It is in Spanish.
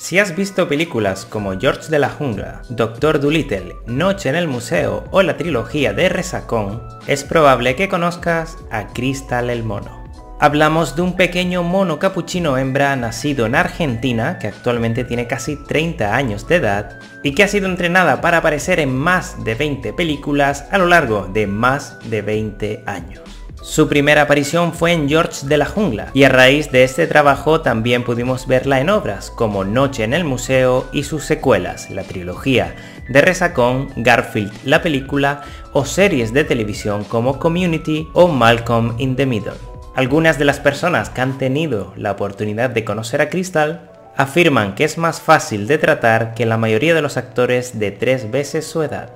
Si has visto películas como George de la Jungla, Doctor Dolittle, Noche en el Museo o la trilogía de Resacón, es probable que conozcas a Crystal el Mono. Hablamos de un pequeño mono capuchino hembra nacido en Argentina, que actualmente tiene casi 30 años de edad, y que ha sido entrenada para aparecer en más de 20 películas a lo largo de más de 20 años. Su primera aparición fue en George de la Jungla, y a raíz de este trabajo también pudimos verla en obras como Noche en el Museo y sus secuelas, la trilogía de Resacón, Garfield la película o series de televisión como Community o Malcolm in the Middle. Algunas de las personas que han tenido la oportunidad de conocer a Crystal afirman que es más fácil de tratar que la mayoría de los actores de tres veces su edad.